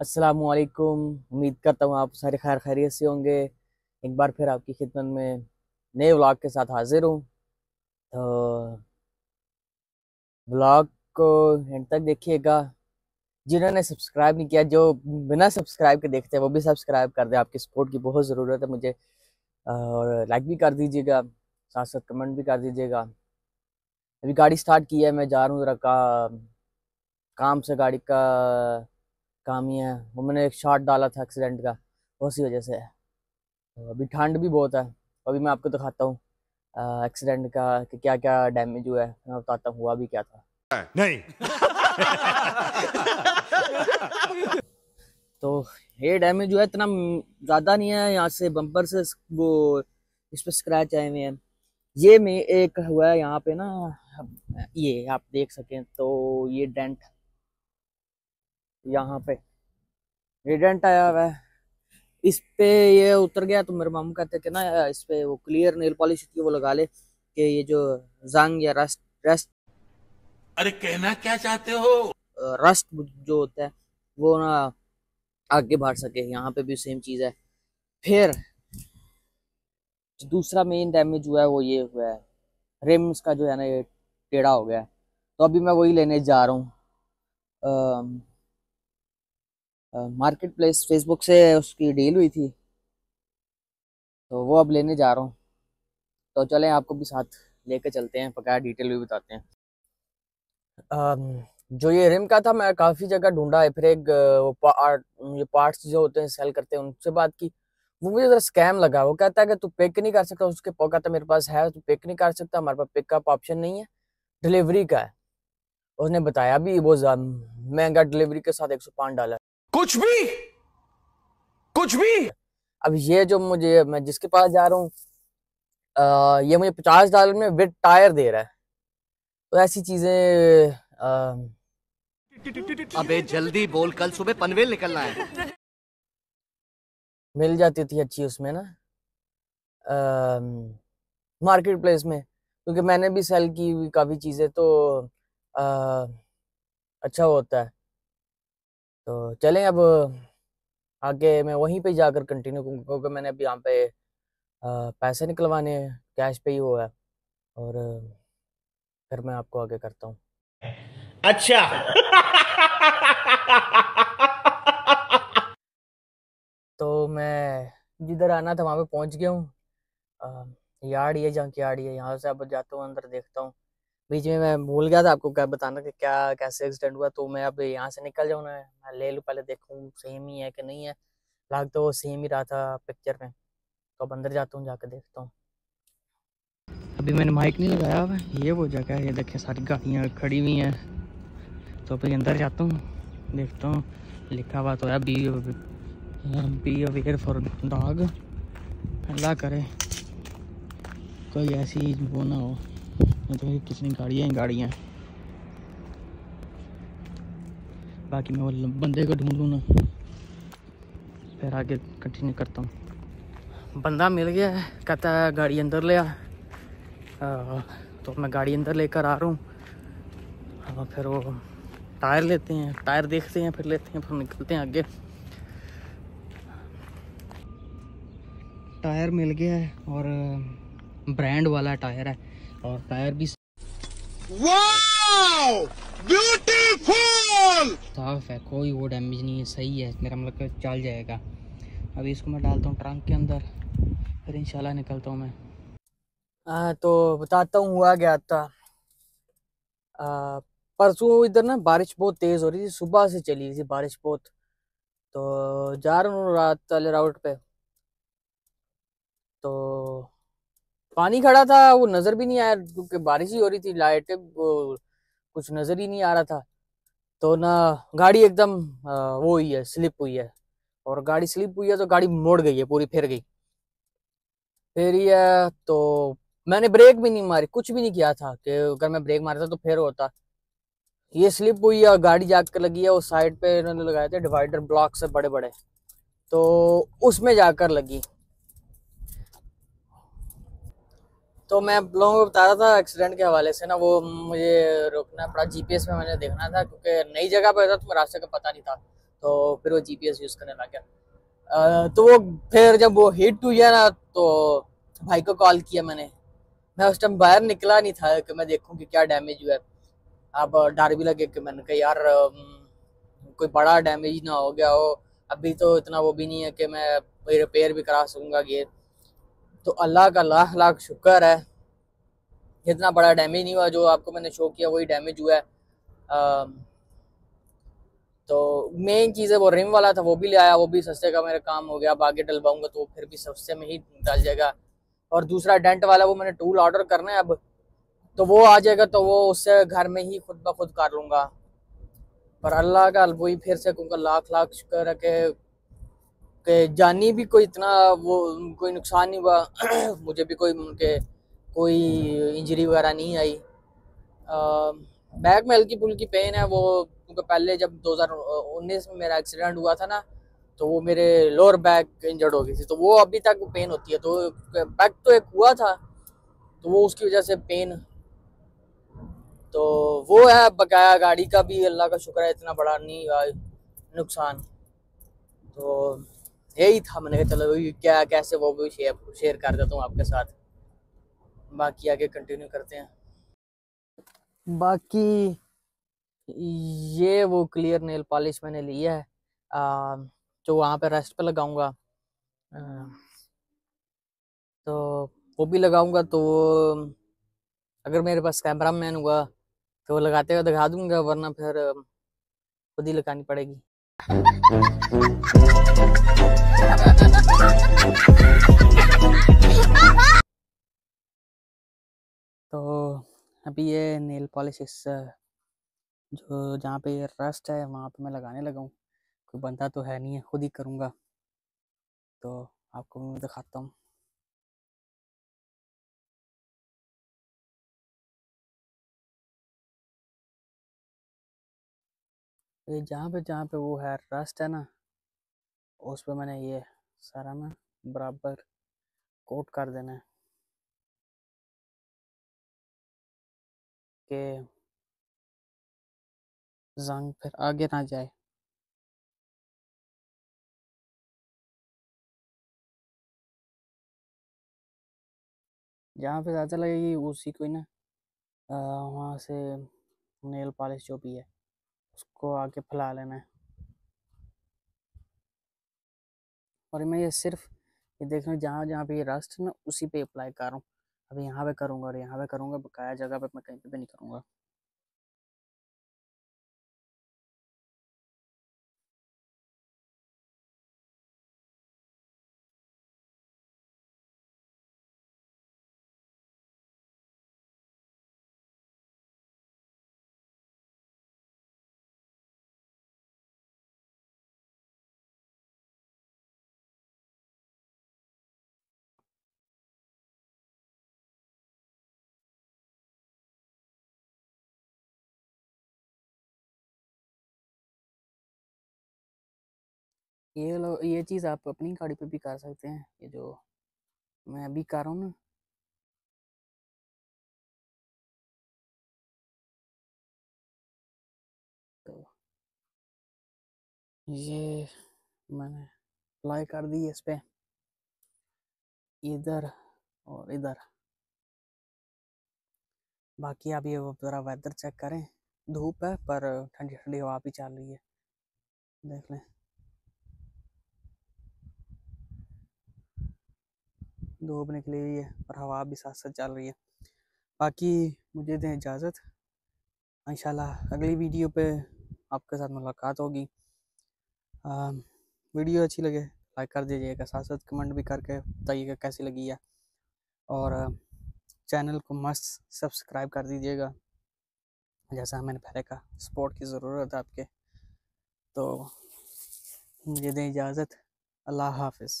असलकुम उम्मीद करता हूँ आप सारे खैर खैरियत से होंगे। एक बार फिर आपकी खिदमत में नए व्लॉग के साथ हाजिर हूँ। तो व्लॉग को एंड तक देखिएगा। जिन्होंने सब्सक्राइब नहीं किया, जो बिना सब्सक्राइब के देखते हैं, वो भी सब्सक्राइब कर दें। आपकी सपोर्ट की बहुत ज़रूरत है मुझे। और लाइक भी कर दीजिएगा, साथ साथ कमेंट भी कर दीजिएगा। अभी गाड़ी स्टार्ट की है, मैं जा रहा हूँ ज़रा का काम से गाड़ी का काम ही है। वो मैंने एक शॉट डाला था एक्सीडेंट का उसी वजह से। तो अभी ठंड भी बहुत है। अभी मैं आपको दिखाता हूँ एक्सीडेंट का कि क्या क्या डैमेज हुआ है। मैं बताता हूँ हुआ भी क्या था। नहीं। तो ये डैमेज हुआ इतना ज़्यादा नहीं है यहाँ से बम्पर से वो इस पर स्क्रैच आए हुए हैं। ये में एक हुआ है यहाँ पे ना ये आप देख सकें तो ये डेंट यहाँ पे। रिडेंट आया हुआ है। इस पे ये उतर गया तो मेरे मामू कहते कि ना इस पे वो क्लियर नेल पॉलिश की वो लगा ले कि ये जो जंग या रस्ट रस्ट अरे कहना क्या चाहते हो? रस्ट जो होता है वो ना आगे बढ़ सके यहाँ पे भी सेम चीज़ है। फिर दूसरा मेन डैमेज हुआ है वो ये हुआ है। रिम्स का जो है ना ये टेढ़ा हो गया है। तो अभी मैं वही लेने जा रहा हूँ। मार्केट प्लेस फेसबुक से उसकी डील हुई थी। तो वो अब लेने जा रहा हूँ। तो चलें, आपको भी साथ लेके चलते हैं, पका डिटेल भी बताते हैं। जो ये रिम का था, मैं काफ़ी जगह ढूंढा है। फिर एक वो पार्ट ये पार्ट्स जो होते हैं सेल करते हैं, उनसे बात की। वो मुझे जरा स्कैम लगा। वो कहता है कि तू पिक नहीं कर सकता, उसके कहता मेरे पास है, तू पिक नहीं कर सकता, हमारे पास पिकअप ऑप्शन नहीं है। डिलीवरी का है। उसने बताया भी वो महँगा डिलीवरी के साथ एक सौ पाँच डॉलर कुछ भी। कुछ भी। अब ये जो मुझे मैं जिसके पास जा रहा हूँ ये मुझे पचास डॉलर में विद टायर दे रहा है। तो ऐसी चीज़ें अबे जल्दी बोल कल सुबह पनवेल निकलना है। मिल जाती थी अच्छी उसमें ना मार्केट प्लेस में। क्योंकि मैंने भी सेल की हुई काफ़ी चीज़ें तो आ, अच्छा होता है। तो चलें अब आगे मैं वहीं पे जाकर कंटिन्यू करूँगा क्योंकि मैंने अभी यहाँ पे पैसे निकलवाने हैं कैश पे ही हुआ है और फिर मैं आपको आगे करता हूँ। अच्छा। तो मैं जिधर आना था वहाँ पे पहुँच गया हूँ। यार्ड ये जहाँ की यार्ड है। यहाँ से अब जाता हूँ अंदर देखता हूँ। बीच में मैं भूल गया था आपको क्या बताना कि क्या, कैसे एक्सीडेंट हुआ तो मैं अब यहाँ से निकल जाऊँ मैं ले लूँ पहले देखूँ सेम ही है कि नहीं है। लाग तो सेम ही रहा था पिक्चर में। तो अब अंदर जाता हूँ जाकर देखता हूँ। अभी मैंने माइक नहीं लगाया हुआ ये वो जगह है, ये देखे सारी गाड़ियाँ खड़ी हुई हैं। तो अभी अंदर जाता हूँ, देखता हूँ। लिखा हुआ तो है be be aware for dog अल्लाह करे, कोई ऐसी वो ना हो। तो कितनी गाड़ियाँ गाड़ियाँ। बाकी मैं वो बंदे को ढूंढूँ ना। फिर आगे कंटिन्यू करता हूँ। बंदा मिल गया है, कहता है, गाड़ी अंदर ले आ। तो मैं गाड़ी अंदर लेकर आ रहा हूँ। फिर वो टायर लेते हैं, टायर देखते हैं, फिर लेते हैं, फिर निकलते हैं आगे। टायर मिल गया है और ब्रांड वाला टायर है। और टायर भी ब्यूटीफुल साफ़ है कोई वो डैमेज नहीं है सही है मेरा मतलब चल जाएगा। अभी इसको मैं डालता हूँ ट्रंक के अंदर फिर इंशाल्लाह निकलता हूँ मैं। आ, तो बताता हूँ हुआ गया था। परसों इधर ना बारिश बहुत तेज़ हो रही थी सुबह से चली थी बारिश बहुत। तो जा रहा हूँ रात वाले राउट पे तो पानी खड़ा था, वो नज़र भी नहीं आया, क्योंकि बारिश ही हो रही थी, लाइट कुछ नज़र ही नहीं आ रहा था। तो ना, गाड़ी एकदम वो हुई है, स्लिप हुई है। और गाड़ी स्लिप हुई है तो गाड़ी मोड़ गई है, पूरी फिर गई। फिर ये तो मैंने ब्रेक भी नहीं मारी, कुछ भी नहीं किया था, कि अगर मैं ब्रेक मारता तो फिर होता। ये स्लिप हुई है, गाड़ी जाकर लगी है, उस साइड पे इन्होंने लगाए थे, डिवाइडर ब्लॉक से बड़े बड़े तो उसमें जाकर लगी। तो मैं लोगों को बता रहा था एक्सीडेंट के हवाले से ना, वो मुझे रोकना पड़ा जीपीएस में मैंने देखना था, क्योंकि नई जगह पर था तो रास्ते का पता नहीं था। तो फिर वो जीपीएस यूज़ करने लग गया। तो वो फिर जब वो हिट हुई है ना तो भाई को कॉल किया मैंने। मैं उस टाइम बाहर निकला नहीं था कि मैं देखूँ कि क्या डैमेज हुआ है। अब डर भी लगे कि मैंने कहा, यार कोई बड़ा डैमेज ना हो गया हो? अभी तो इतना वो भी नहीं है कि मैं रिपेयर भी करा सकूँगा ये तो अल्लाह का लाख लाख शुक्र है। इतना बड़ा डैमेज नहीं हुआ जो आपको मैंने शो किया वही डैमेज हुआ है। आ, तो मेन चीज़ है वो रिम वाला था वो भी ले आया वो भी सस्ते का मेरा काम हो गया। अब आगे डलवाऊँगा तो फिर भी सस्ते में ही डाल जाएगा। और दूसरा डेंट वाला वो मैंने टूल ऑर्डर करना है अब तो वो आ जाएगा तो वो उससे घर में ही खुद ब खुद कर लूँगा। पर अल्लाह का वही फिर से उनका लाख लाख शुक्र है कि कि जानी भी कोई इतना वो, कोई नुकसान नहीं हुआ। मुझे भी कोई, उनके कोई इंजरी वगैरह नहीं आई। बैक में हल्की फुल्की पेन है। वो क्योंकि पहले जब 2019 में मेरा एक्सीडेंट हुआ था ना तो वो मेरे लोअर बैक इंजर्ड हो गई थी। तो वो अभी तक पेन होती है। तो बैक तो एक हुआ था तो वो उसकी वजह से पेन तो वो है, बकाया गाड़ी का भी अल्लाह का शुक्र है, इतना बड़ा नहीं नुकसान। तो यही था मैंने कहा चलो क्या कैसे वो भी शेयर शेयर कर देता हूँ आपके साथ। बाकी आगे कंटिन्यू करते हैं। बाकी ये वो क्लियर नेल पॉलिश मैंने ली है। आ, जो वहाँ पे रेस्ट पे लगाऊँगा। तो वो भी लगाऊँगा तो अगर मेरे पास कैमरा मैन हुआ तो लगाते हुए दिखा दूँगा वरना फिर खुद ही लगानी पड़ेगी। अभी ये नेल पॉलिश इस जो जहाँ पे रस्ट है, वहाँ पे मैं लगाने लगा हूँ। कोई बंदा तो है नहीं है, खुद ही करूँगा। तो आपको मैं दिखाता हूँ। ये जहाँ पे जहाँ पे वो है रस्ट है ना, उस पर मैंने ये सारा ना बराबर कोट कर देना है। कि जंग फिर आगे ना जाए। जहाँ पे ज़्यादा लगेगी उसी को ना वहाँ से नेल पॉलिश जो भी है, उसको आगे फैला लेना है। और मैं ये सिर्फ़ ये देख रहा हूँ जहाँ जहाँ पे ये रस्ट है ना, उसी पे अप्लाई कर रहा हूँ। अभी यहाँ पे करूँगा और यहाँ पे करूँगा, बकाया जगह पे मैं कहीं पे भी नहीं करूँगा। ये लो, ये चीज़ आप अपनी गाड़ी पे भी कर सकते हैं, ये जो मैं अभी कर रहा हूँ ना। तो ये मैंने अप्लाई कर दी है इस पर इधर और इधर। बाकी आप ये ज़रा वेदर चेक करें। धूप है पर ठंडी ठंडी हवा भी चल रही है। देख लें। धूप निकली हुई है और हवा भी साथ साथ चल रही है। बाकी मुझे दें इजाज़त। इंशाल्लाह अगली वीडियो पे आपके साथ मुलाकात होगी। वीडियो अच्छी लगे, लाइक कर दीजिएगा साथ साथ कमेंट भी करके बताइएगा कैसी लगी है। और चैनल को मस्त सब्सक्राइब कर दीजिएगा। जैसा मैंने पहले कहा, सपोर्ट की ज़रूरत है आपके। तो मुझे दें इजाज़त। अल्लाह हाफिज़।